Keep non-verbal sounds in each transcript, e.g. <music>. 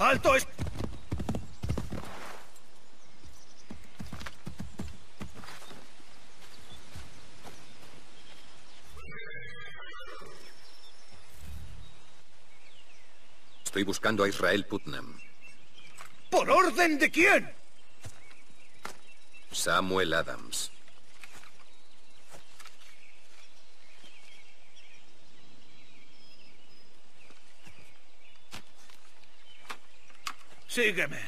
¡Alto! es- Estoy buscando a Israel Putnam. ¿Por orden de quién? Samuel Adams. Sígueme.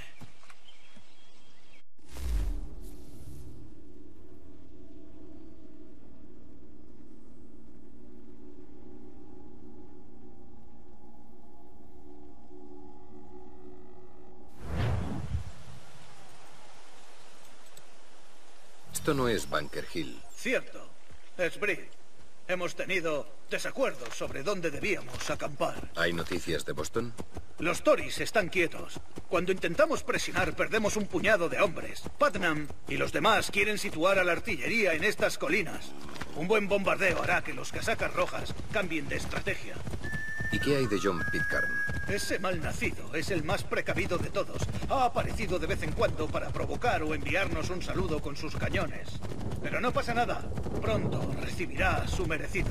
Esto no es Bunker Hill. Cierto. Es Britt. Hemos tenido desacuerdos sobre dónde debíamos acampar. ¿Hay noticias de Boston? Los Tories están quietos. Cuando intentamos presionar, perdemos un puñado de hombres. Putnam y los demás quieren situar a la artillería en estas colinas. Un buen bombardeo hará que los casacas rojas cambien de estrategia. ¿Y qué hay de John Pitcairn? Ese malnacido es el más precavido de todos. Ha aparecido de vez en cuando para provocar o enviarnos un saludo con sus cañones. Pero no pasa nada. Pronto recibirá su merecido.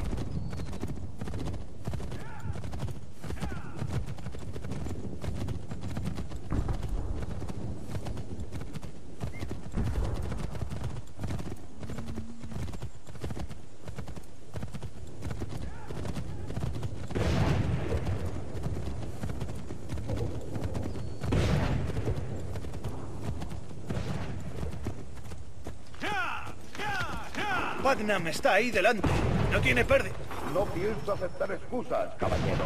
Putnam está ahí delante. No tiene pérdida. No pienso aceptar excusas, caballero.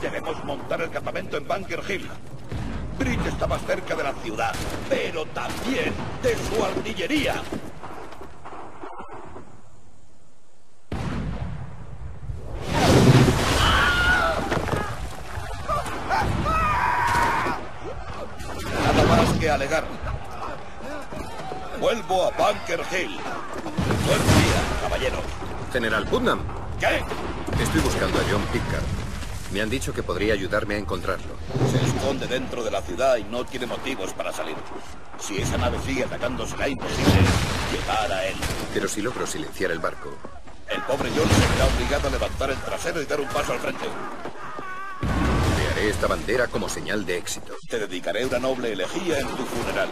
Debemos montar el campamento en Bunker Hill. Bridge está más cerca de la ciudad, pero también de su artillería. Nada más que alegar. Vuelvo a Bunker Hill. General Putnam. ¿Qué? Estoy buscando a John Pitcairn. Me han dicho que podría ayudarme a encontrarlo. Se esconde dentro de la ciudad y no tiene motivos para salir. Si esa nave sigue atacando, será imposible llegar a él. Pero si logro silenciar el barco, El pobre John se verá obligado a levantar el trasero y dar un paso al frente. crearé esta bandera como señal de éxito. Te dedicaré una noble elegía en tu funeral.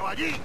veo allí.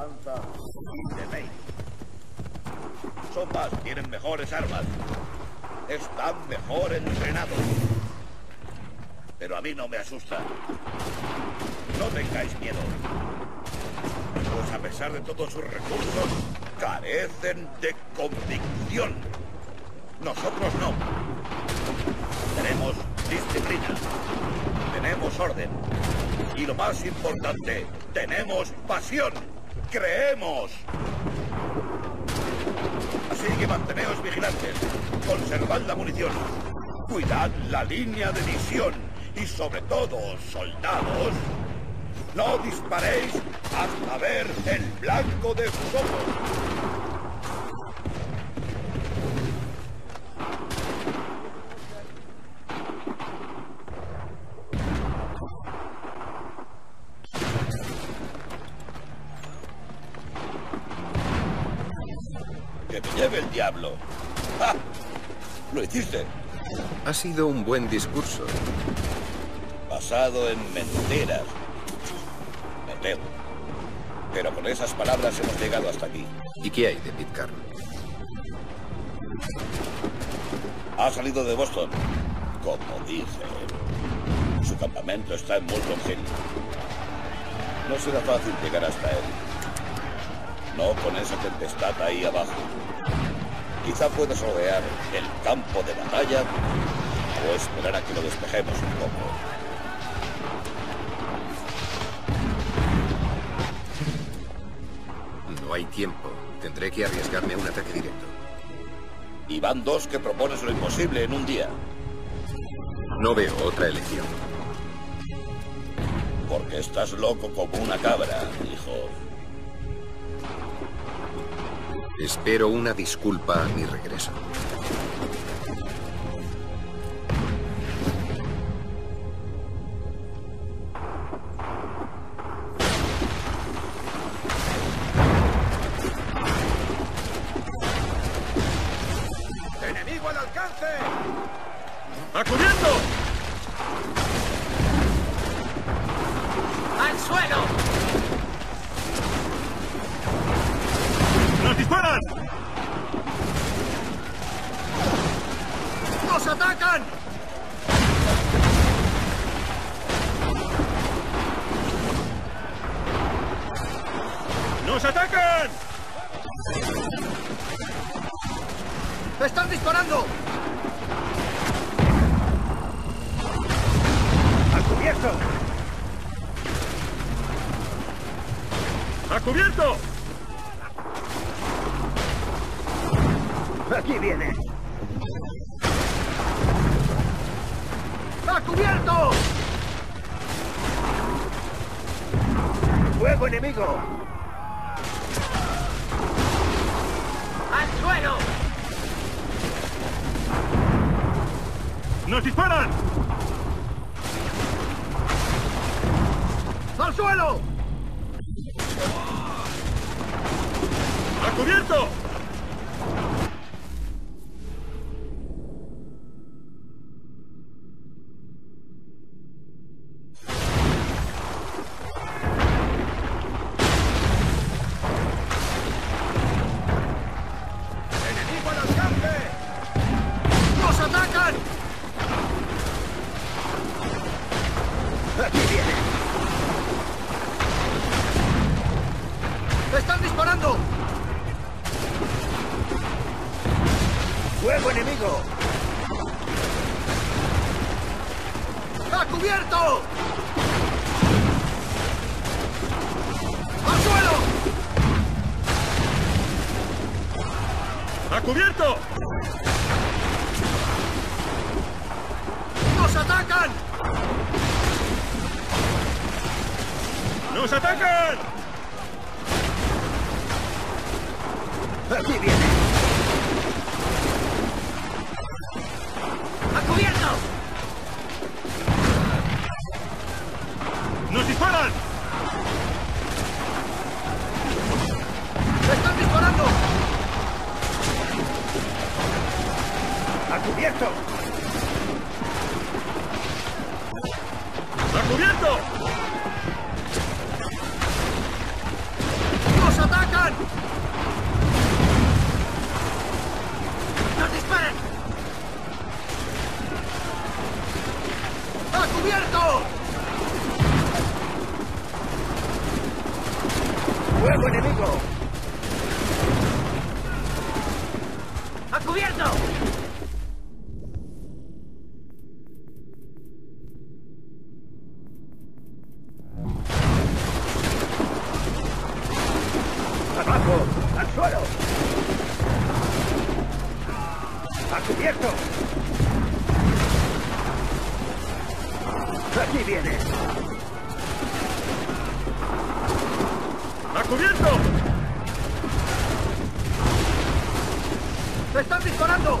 alabanza y. Sopas tienen mejores armas, están mejor entrenados. Pero a mí no me asusta. No tengáis miedo. Pues a pesar de todos sus recursos, carecen de convicción. Nosotros no. Tenemos disciplina. Tenemos orden. Y lo más importante, tenemos pasión. Creemos. Así que manteneos vigilantes. Conservad la munición. Cuidad la línea de visión. Y sobre todo, soldados, no disparéis hasta ver el blanco de sus ojos. Que lleve el diablo. ¡Ah! Lo hiciste. Ha sido un buen discurso. Basado en mentiras. Me temo. Pero con esas palabras hemos llegado hasta aquí. ¿Y qué hay de Pitcairn? Ha salido de Boston. Como dije. Su campamento está en Molton Hill. No será fácil llegar hasta él. No con esa tempestad ahí abajo. Quizá puedas rodear el campo de batalla o esperar a que lo despejemos un poco. No hay tiempo. Tendré que arriesgarme a un ataque directo. Y van dos que propones lo imposible en un día. No veo otra elección. Porque estás loco como una cabra, hijo. Espero una disculpa a mi regreso. Disparan! ¡Nos atacan! ¡Nos atacan! ¡Están disparando! ¡Al cubierto! ¡A cubierto! ¡Aquí viene! ¡A cubierto! ¡Fuego enemigo! ¡Fuego enemigo! ¡A cubierto! ¡Al suelo! ¡A cubierto! ¡Nos atacan! ¡Nos atacan! ¡Aquí viene! ¡Aquí viene! ¡A cubierto! ¡Me están disparando!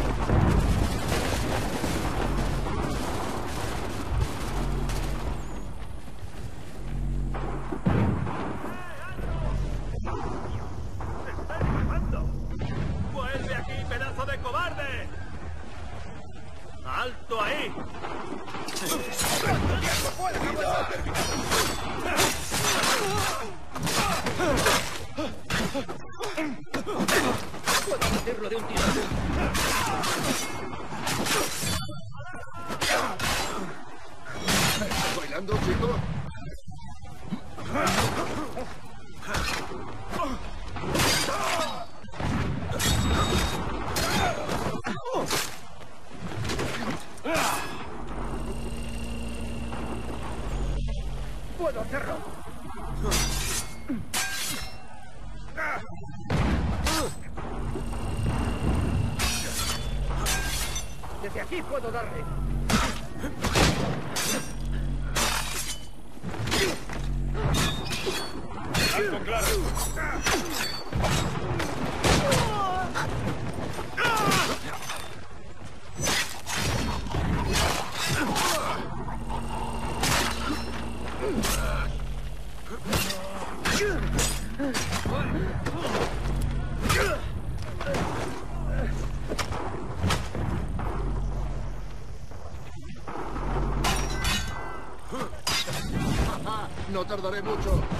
tardaré mucho.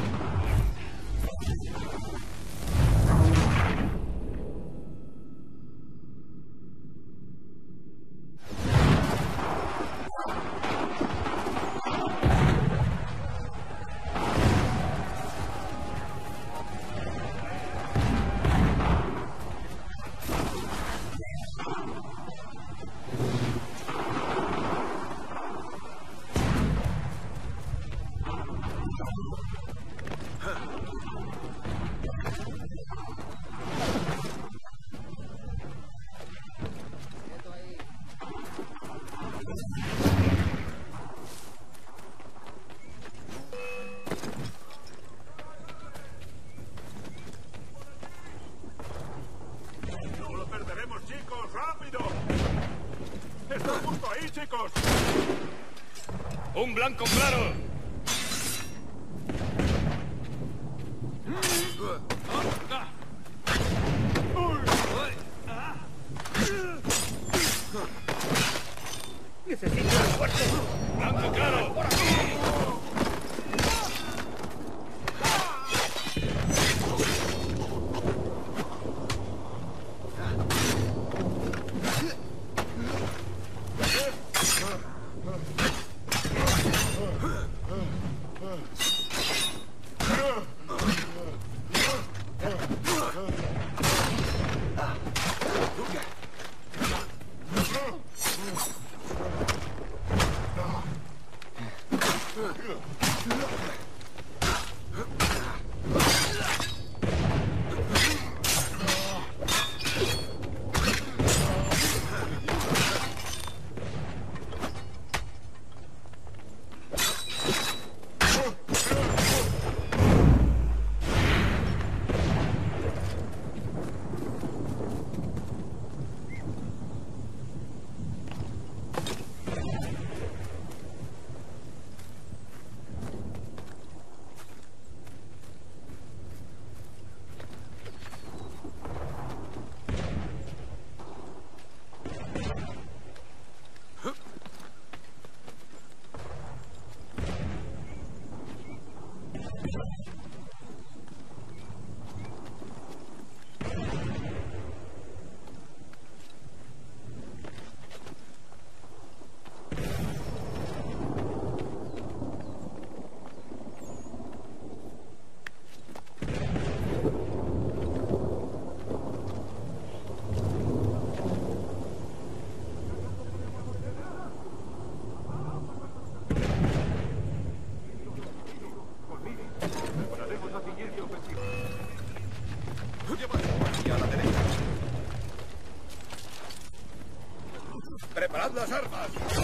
Un blanco claro. Las armas!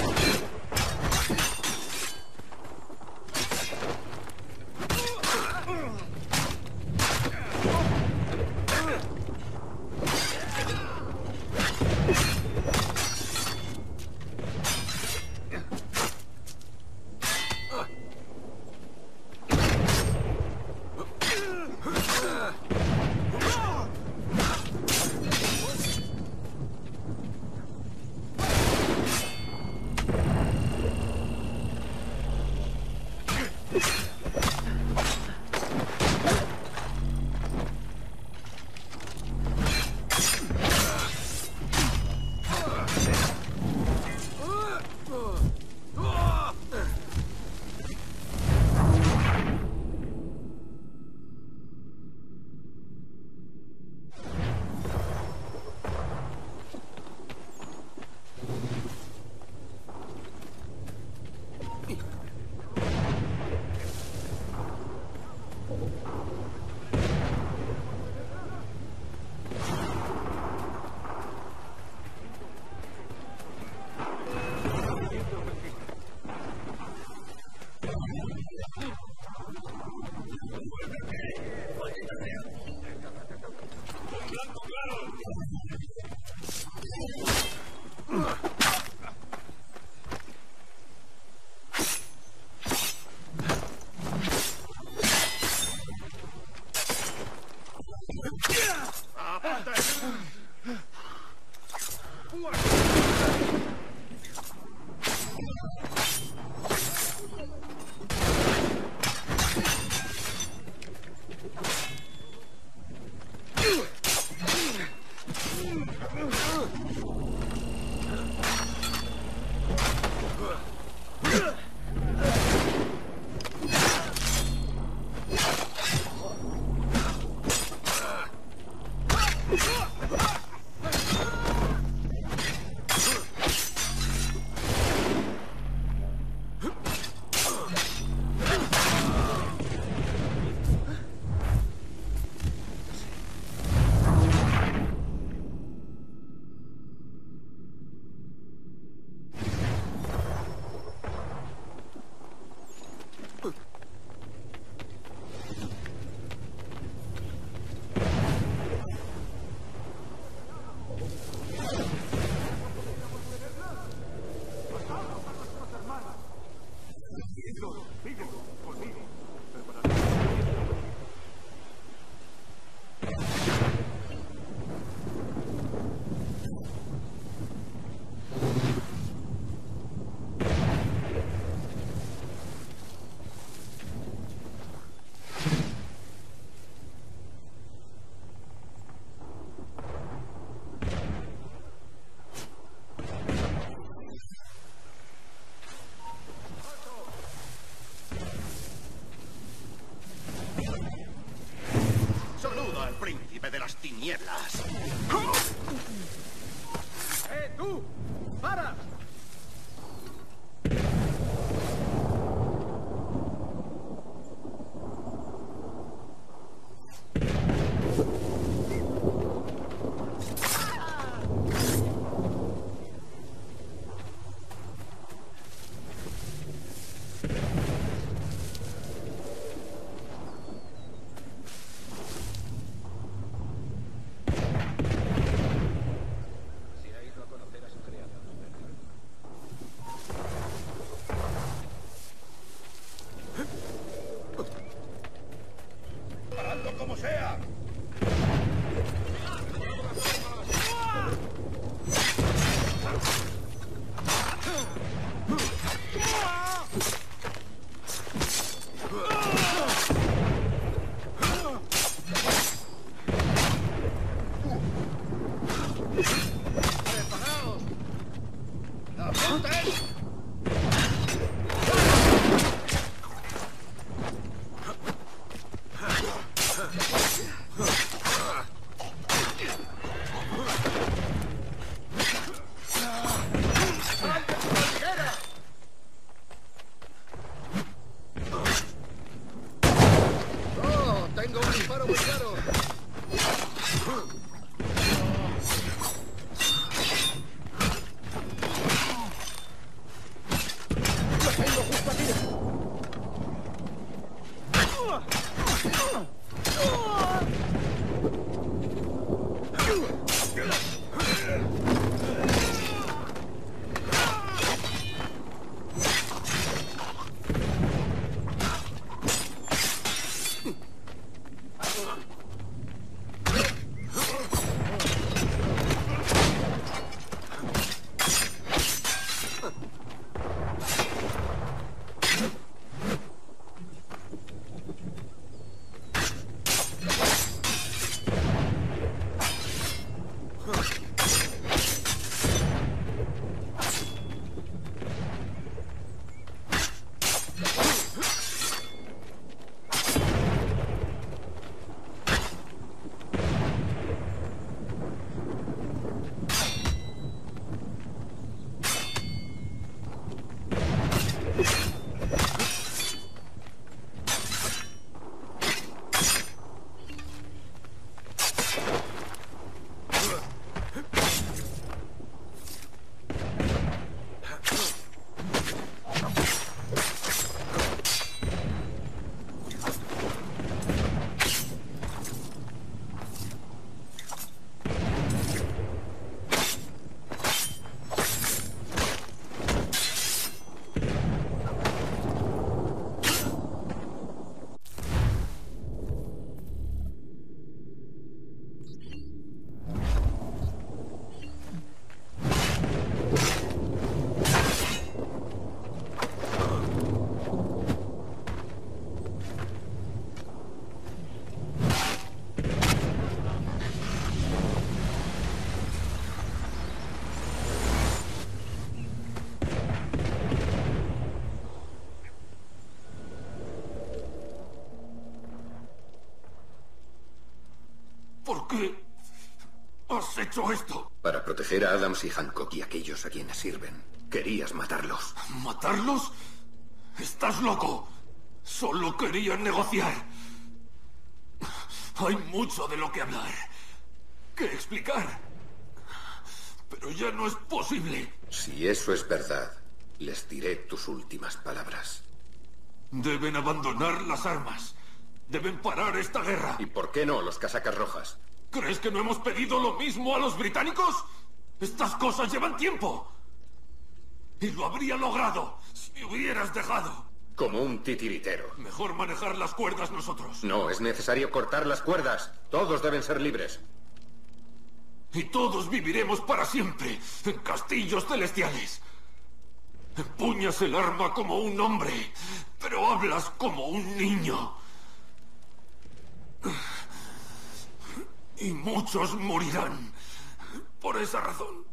Príncipe de las tinieblas. ¡Eh, tú! ¡Para! ¿Por qué has hecho esto? Para proteger a Adams y Hancock y aquellos a quienes sirven. Querías matarlos. ¿Matarlos? Estás loco. Solo quería negociar. Hay mucho de lo que hablar. Que explicar. Pero ya no es posible. Si eso es verdad, les diré tus últimas palabras. Deben abandonar las armas. Deben parar esta guerra. ¿Y por qué no los casacas rojas? ¿Crees que no hemos pedido lo mismo a los británicos? Estas cosas llevan tiempo. Y lo habría logrado si hubieras dejado. Como un titiritero. Mejor manejar las cuerdas nosotros. No, es necesario cortar las cuerdas. Todos deben ser libres. Y todos viviremos para siempre en castillos celestiales. Empuñas el arma como un hombre, pero hablas como un niño. Y muchos morirán por esa razón.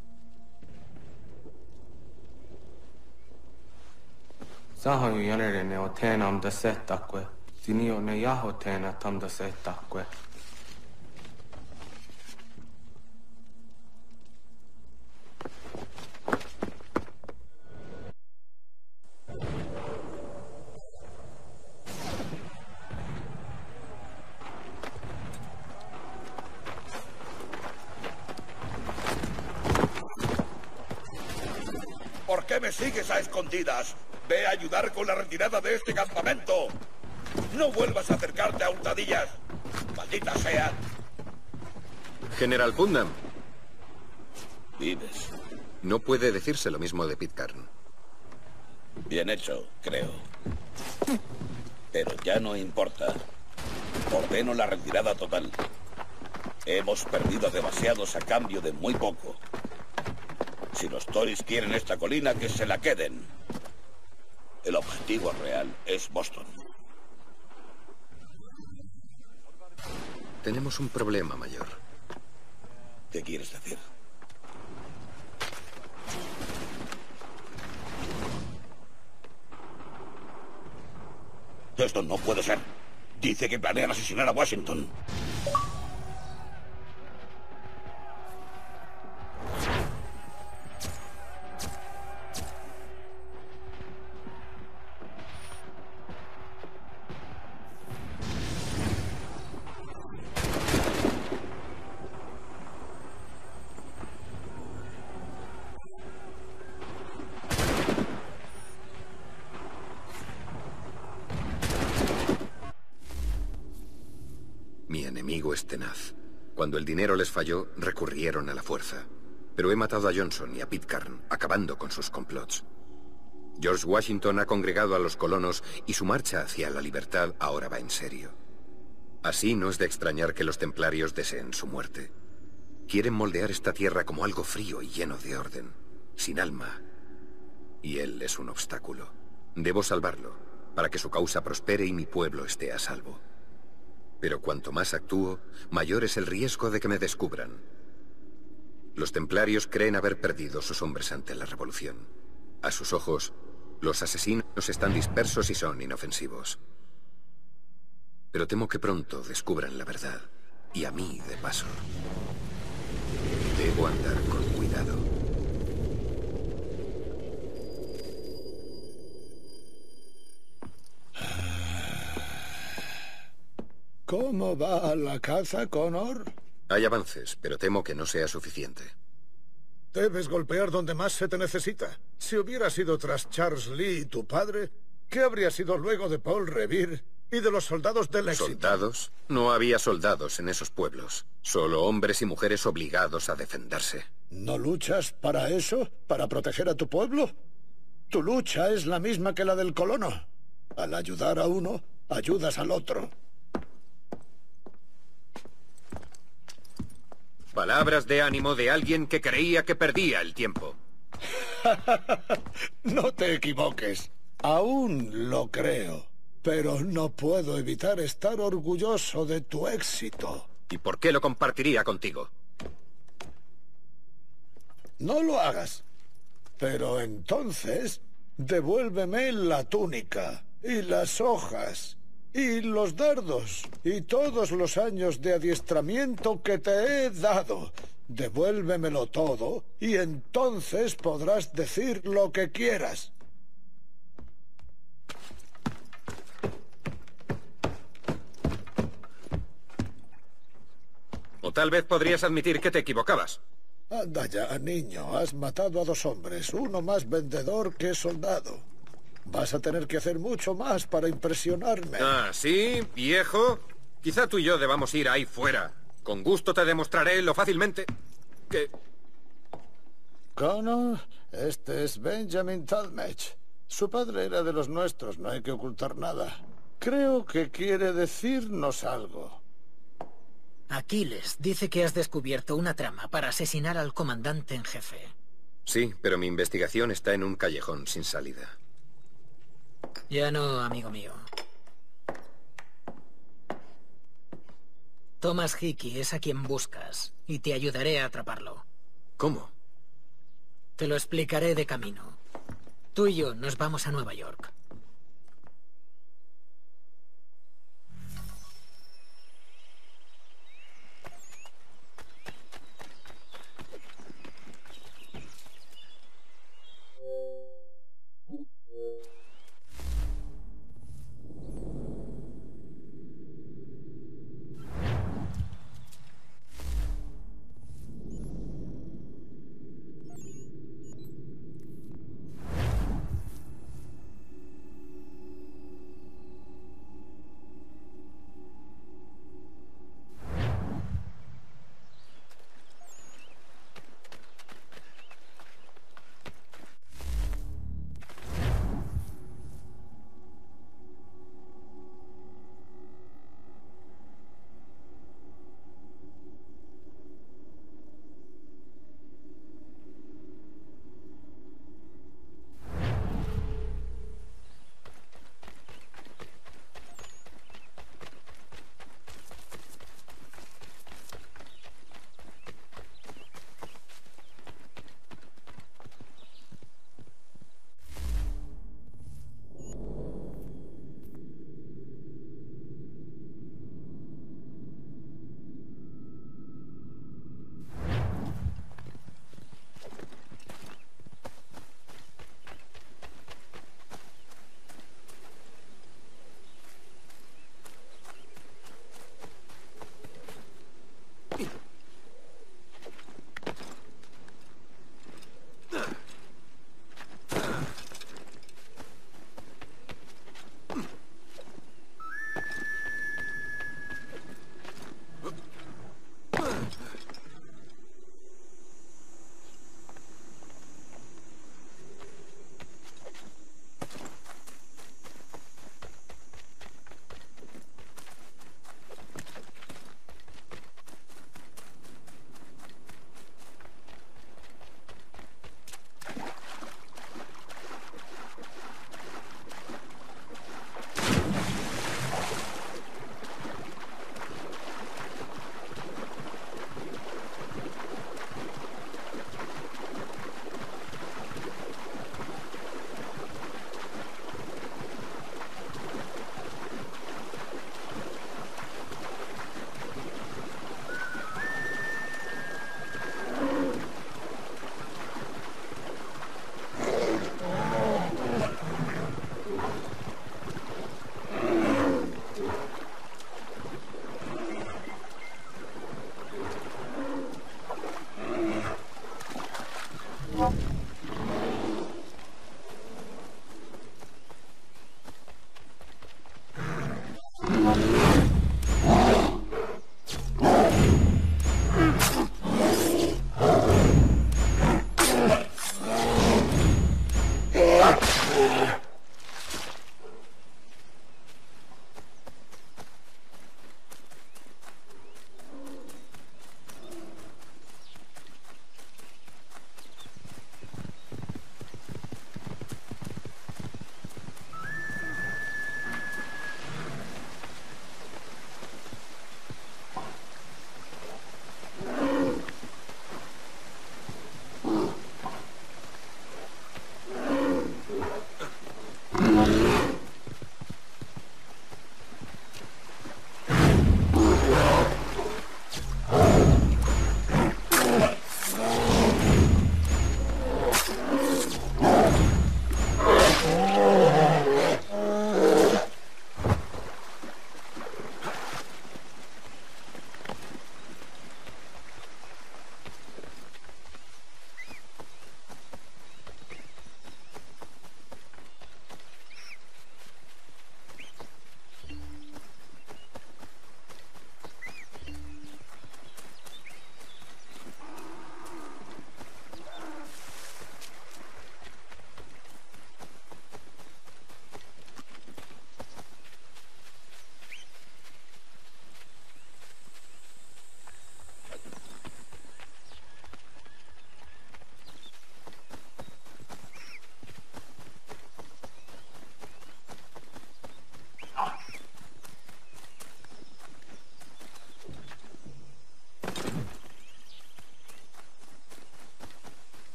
Sigues a escondidas? Ve a ayudar con la retirada de este campamento. No vuelvas a acercarte a hurtadillas. Maldita sea. General Putnam, Vives. no puede decirse lo mismo de Pitcairn. Bien hecho, creo. Pero ya no importa. Ordeno la retirada total. Hemos perdido demasiados a cambio de muy poco. Si los Tories quieren esta colina, que se la queden. El objetivo real es Boston. Tenemos un problema mayor. ¿Qué quieres decir? Esto no puede ser. Dice que planean asesinar a Washington. Falló, recurrieron a la fuerza. Pero he matado a Johnson y a Pitcairn, acabando con sus complots. George Washington ha congregado a los colonos y su marcha hacia la libertad ahora va en serio. Así no es de extrañar que los templarios deseen su muerte. Quieren moldear esta tierra como algo frío y lleno de orden, sin alma. Y él es un obstáculo. Debo salvarlo, para que su causa prospere y mi pueblo esté a salvo. Pero cuanto más actúo, mayor es el riesgo de que me descubran. Los templarios creen haber perdido sus hombres ante la revolución. A sus ojos, los asesinos están dispersos y son inofensivos. Pero temo que pronto descubran la verdad. Y a mí, de paso. Debo andar con cuidado. ¿Cómo va la caza, Connor? Hay avances, pero temo que no sea suficiente. Debes golpear donde más se te necesita. Si hubiera sido tras Charles Lee y tu padre, ¿qué habría sido luego de Paul Revere y de los soldados del éxito? ¿Soldados? No había soldados en esos pueblos. Solo hombres y mujeres obligados a defenderse. ¿No luchas para eso? ¿Para proteger a tu pueblo? Tu lucha es la misma que la del colono. Al ayudar a uno, ayudas al otro. Palabras de ánimo de alguien que creía que perdía el tiempo. <laughs> No te equivoques. Aún lo creo. Pero no puedo evitar estar orgulloso de tu éxito. ¿Y por qué lo compartiría contigo? No lo hagas. Pero entonces, devuélveme la túnica y las hojas Y los dardos. Y todos los años de adiestramiento que te he dado. Devuélvemelo todo y entonces podrás decir lo que quieras. O tal vez podrías admitir que te equivocabas. Anda ya, niño. Has matado a dos hombres, uno más vendedor que soldado. Vas a tener que hacer mucho más para impresionarme. Ah, ¿sí? ¿Viejo? Quizá tú y yo debamos ir ahí fuera. Con gusto te demostraré lo fácilmente que... Connor, este es Benjamin Talmage. Su padre era de los nuestros, no hay que ocultar nada. Creo que quiere decirnos algo. Aquiles dice que has descubierto una trama para asesinar al comandante en jefe. Sí, pero mi investigación está en un callejón sin salida. Ya no, amigo mío. Thomas Hickey es a quien buscas y te ayudaré a atraparlo. ¿Cómo? Te lo explicaré de camino. Tú y yo nos vamos a Nueva York.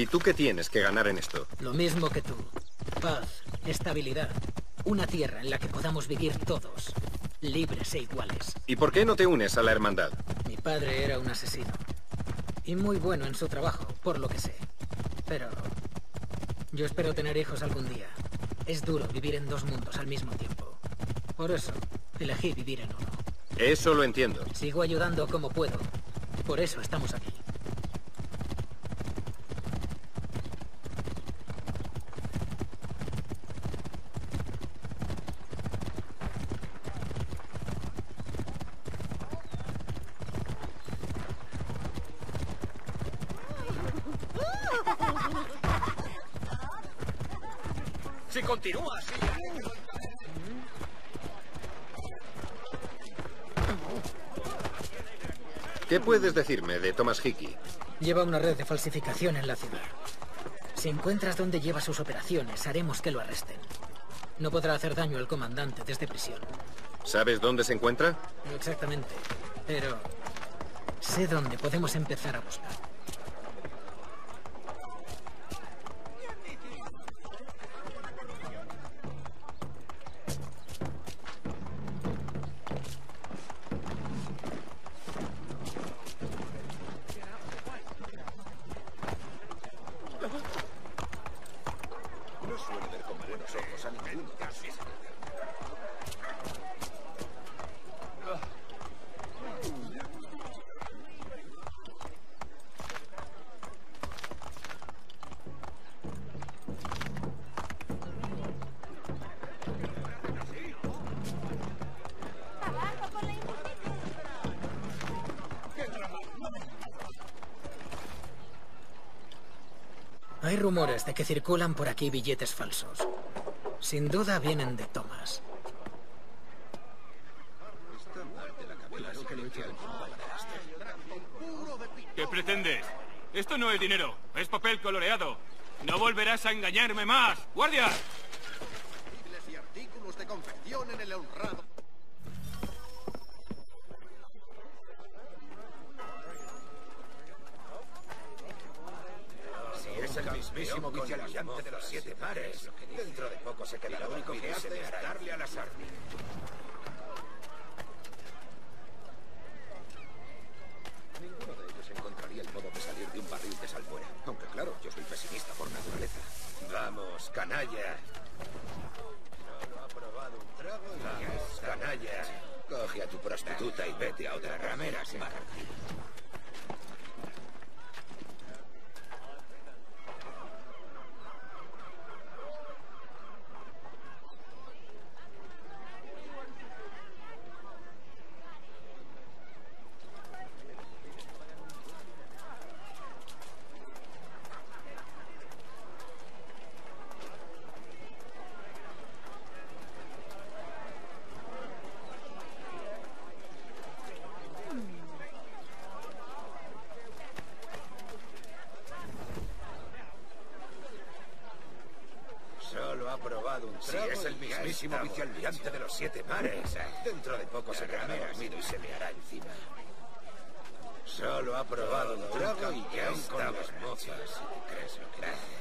¿Y tú qué tienes que ganar en esto? Lo mismo que tú. Paz, estabilidad. Una tierra en la que podamos vivir todos, libres e iguales. ¿Y por qué no te unes a la hermandad? Mi padre era un asesino. Y muy bueno en su trabajo, por lo que sé. Pero... Yo espero tener hijos algún día. Es duro vivir en dos mundos al mismo tiempo. Por eso, elegí vivir en uno. Eso lo entiendo. Sigo ayudando como puedo. Por eso estamos aquí. Si continúa así... ¿Qué puedes decirme de Thomas Hickey? Lleva una red de falsificación en la ciudad. Si encuentras dónde lleva sus operaciones, haremos que lo arresten. No podrá hacer daño al comandante desde prisión. ¿Sabes dónde se encuentra? No exactamente, pero sé dónde podemos empezar a buscar. Hay rumores de que circulan por aquí billetes falsos. Sin duda vienen de Thomas. ¿Qué pretendes? Esto no es dinero, es papel coloreado. No volverás a engañarme más. ¡Guardia! y artículos de confección en el honrado. Mismísimo vicealmirante de los siete mares, dentro de poco se quedará lo único que hace es darle a la sardi. Ninguno de ellos encontraría el modo de salir de un barril de sal fuera. Aunque claro, yo soy pesimista por naturaleza. Vamos, canalla. Solo ha probado un trago y Vamos, canalla. Coge a tu prostituta y vete a otra ramera, McCarthy. Probado un trago. Si es el mismísimo vicealmirante de los siete mares. Dentro de poco se quedará dormido y se me hará encima. Solo ha probado un trago y ya estamos mozas. Si crees lo que hace.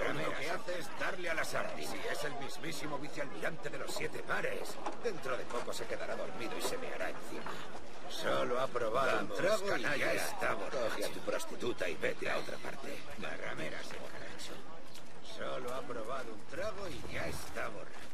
Lo único que hace es darle a la sardina. Si es el mismísimo vicealmirante de los siete mares. Dentro de poco se quedará dormido y se me hará encima. Solo ha probado un trago y ya está Coge a tu prostituta y vete a otra parte. La ramera se caracho. Solo ha probado un trago y ya está borracho.